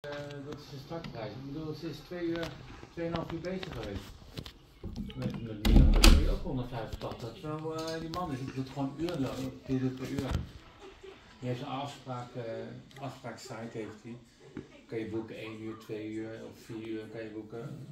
Eh, dat is de startprijs. Ik bedoel, ze is twee uur, 2,5 uur bezig geweest. Met, met Milan, dan je ook 185. Terwijl eh, die man is, die doet gewoon uurloon, die doet per uur. Die heeft een afspraak, eh afspraaksite heeft hij. Kan je boeken 1 uur, 2 uur of 4 uur kan je boeken.